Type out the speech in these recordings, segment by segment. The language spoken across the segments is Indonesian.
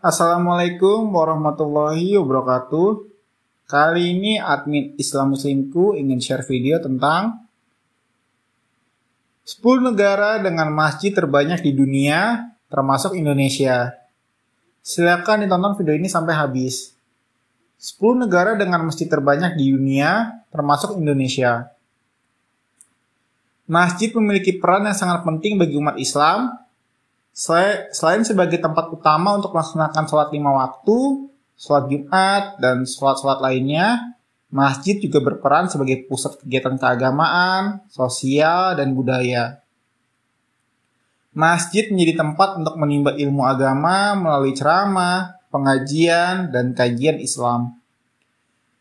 Assalamualaikum warahmatullahi wabarakatuh. Kali ini admin Islam Muslimku ingin share video tentang 10 negara dengan masjid terbanyak di dunia, termasuk Indonesia. Silakan ditonton video ini sampai habis. 10 negara dengan masjid terbanyak di dunia, termasuk Indonesia. Masjid memiliki peran yang sangat penting bagi umat Islam. Selain sebagai tempat utama untuk melaksanakan sholat lima waktu, sholat Jumat, dan sholat-sholat lainnya, masjid juga berperan sebagai pusat kegiatan keagamaan, sosial, dan budaya. Masjid menjadi tempat untuk menimba ilmu agama melalui ceramah, pengajian, dan kajian Islam.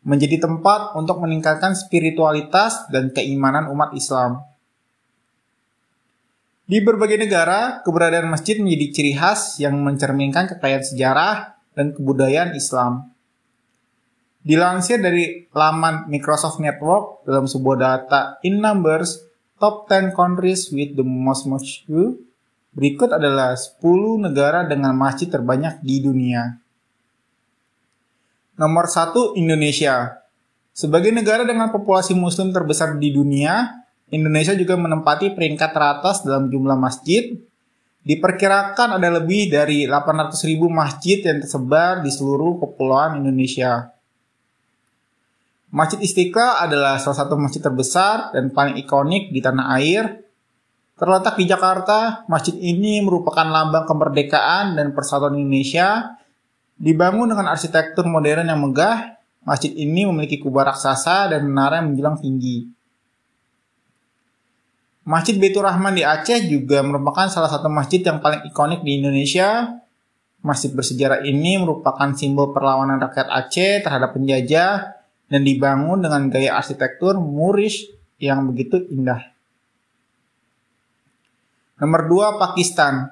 Menjadi tempat untuk meningkatkan spiritualitas dan keimanan umat Islam. Di berbagai negara, keberadaan masjid menjadi ciri khas yang mencerminkan kekayaan sejarah dan kebudayaan Islam. Dilansir dari laman Microsoft Network dalam sebuah data in numbers top 10 countries with the most mosque, berikut adalah 10 negara dengan masjid terbanyak di dunia. Nomor 1 Indonesia. Sebagai negara dengan populasi muslim terbesar di dunia, Indonesia juga menempati peringkat teratas dalam jumlah masjid. Diperkirakan ada lebih dari 800 ribu masjid yang tersebar di seluruh kepulauan Indonesia. Masjid Istiqlal adalah salah satu masjid terbesar dan paling ikonik di tanah air. Terletak di Jakarta, masjid ini merupakan lambang kemerdekaan dan persatuan Indonesia. Dibangun dengan arsitektur modern yang megah, masjid ini memiliki kubah raksasa dan menara yang menjulang tinggi. Masjid Baitur Rahman di Aceh juga merupakan salah satu masjid yang paling ikonik di Indonesia. Masjid bersejarah ini merupakan simbol perlawanan rakyat Aceh terhadap penjajah dan dibangun dengan gaya arsitektur Moorish yang begitu indah. Nomor 2 Pakistan.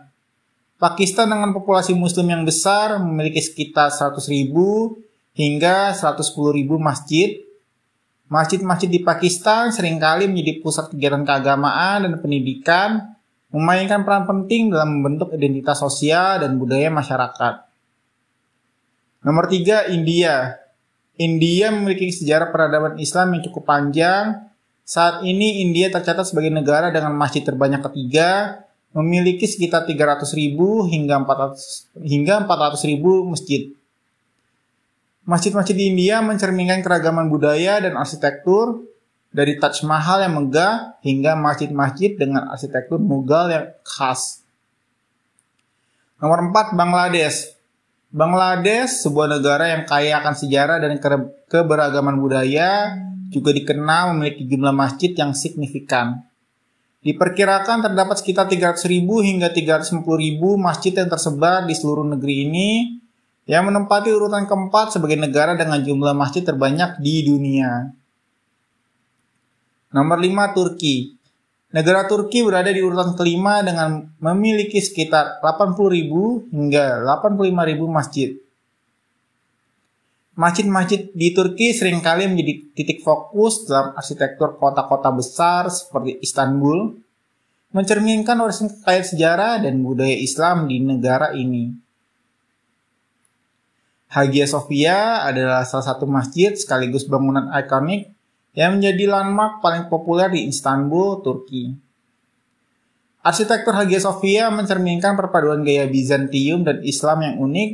Pakistan dengan populasi muslim yang besar memiliki sekitar 100.000 hingga 110.000 masjid Masjid-masjid di Pakistan sering kali menjadi pusat kegiatan keagamaan dan pendidikan, memainkan peran penting dalam membentuk identitas sosial dan budaya masyarakat. Nomor tiga, India. India memiliki sejarah peradaban Islam yang cukup panjang. Saat ini India tercatat sebagai negara dengan masjid terbanyak ketiga, memiliki sekitar 300 ribu hingga 400 hingga 400 ribu masjid. Masjid-masjid di India mencerminkan keragaman budaya dan arsitektur dari Taj Mahal yang megah hingga masjid-masjid dengan arsitektur Mughal yang khas. Nomor 4, Bangladesh. Bangladesh, sebuah negara yang kaya akan sejarah dan keberagaman budaya, juga dikenal memiliki jumlah masjid yang signifikan. Diperkirakan terdapat sekitar 300.000 hingga 350.000 masjid yang tersebar di seluruh negeri ini yang menempati urutan keempat sebagai negara dengan jumlah masjid terbanyak di dunia. Nomor 5 Turki. Negara Turki berada di urutan kelima dengan memiliki sekitar 80.000 hingga 85.000 masjid. Masjid-masjid di Turki sering kali menjadi titik fokus dalam arsitektur kota-kota besar seperti Istanbul, mencerminkan warisan kekayaan sejarah dan budaya Islam di negara ini. Hagia Sophia adalah salah satu masjid sekaligus bangunan ikonik yang menjadi landmark paling populer di Istanbul, Turki. Arsitektur Hagia Sophia mencerminkan perpaduan gaya Bizantium dan Islam yang unik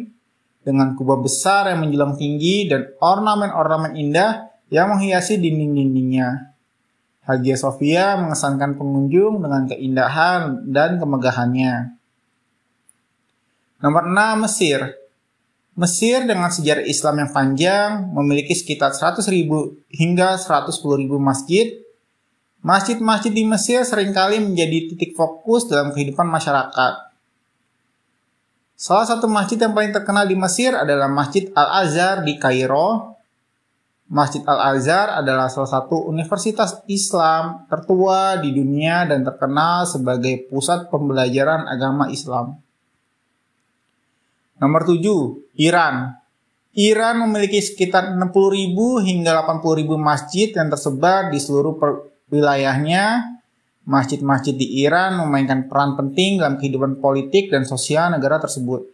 dengan kubah besar yang menjulang tinggi dan ornamen-ornamen indah yang menghiasi dinding-dindingnya. Hagia Sophia mengesankan pengunjung dengan keindahan dan kemegahannya. Nomor 6 Mesir. Mesir dengan sejarah Islam yang panjang memiliki sekitar 100.000 hingga 110.000 masjid. Masjid-masjid di Mesir sering kali menjadi titik fokus dalam kehidupan masyarakat. Salah satu masjid yang paling terkenal di Mesir adalah Masjid Al-Azhar di Kairo. Masjid Al-Azhar adalah salah satu universitas Islam tertua di dunia dan terkenal sebagai pusat pembelajaran agama Islam. Nomor 7, Iran. Iran memiliki sekitar 60.000 hingga 80.000 masjid yang tersebar di seluruh wilayahnya. Masjid-masjid di Iran memainkan peran penting dalam kehidupan politik dan sosial negara tersebut.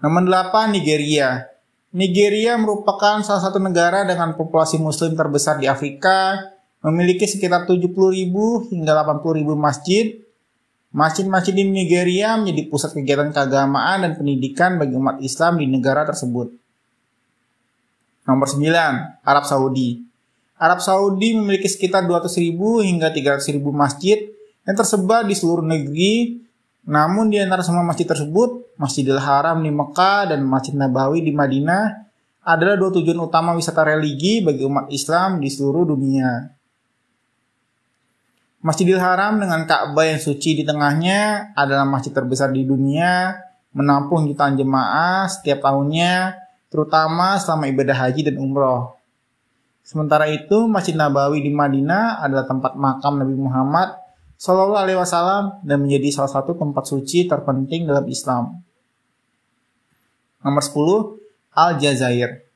Nomor 8 Nigeria. Nigeria merupakan salah satu negara dengan populasi muslim terbesar di Afrika, memiliki sekitar 70.000 hingga 80.000 masjid. Masjid-masjid di Nigeria menjadi pusat kegiatan keagamaan dan pendidikan bagi umat Islam di negara tersebut. Nomor 9, Arab Saudi. Arab Saudi memiliki sekitar 200.000 hingga 300.000 masjid yang tersebar di seluruh negeri namun di antara semua masjid tersebut, Masjidil Haram di Mekah dan Masjid Nabawi di Madinah adalah dua tujuan utama wisata religi bagi umat Islam di seluruh dunia. Masjidil Haram dengan Ka'bah yang suci di tengahnya adalah masjid terbesar di dunia, menampung jutaan jemaah setiap tahunnya, terutama selama ibadah haji dan umroh. Sementara itu, Masjid Nabawi di Madinah adalah tempat makam Nabi Muhammad Sallallahu Alaihi Wasallam dan menjadi salah satu tempat suci terpenting dalam Islam. Nomor 10, Aljazair.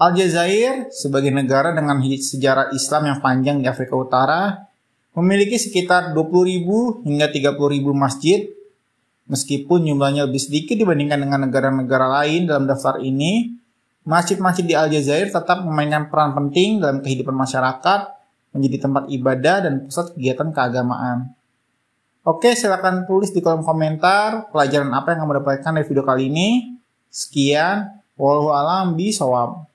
Aljazair sebagai negara dengan sejarah Islam yang panjang di Afrika Utara memiliki sekitar 20.000 hingga 30.000 masjid. Meskipun jumlahnya lebih sedikit dibandingkan dengan negara-negara lain dalam daftar ini, masjid-masjid di Aljazair tetap memainkan peran penting dalam kehidupan masyarakat menjadi tempat ibadah dan pusat kegiatan keagamaan. Oke, silahkan tulis di kolom komentar pelajaran apa yang kamu dapatkan dari video kali ini. Sekian, walau alam bisawab.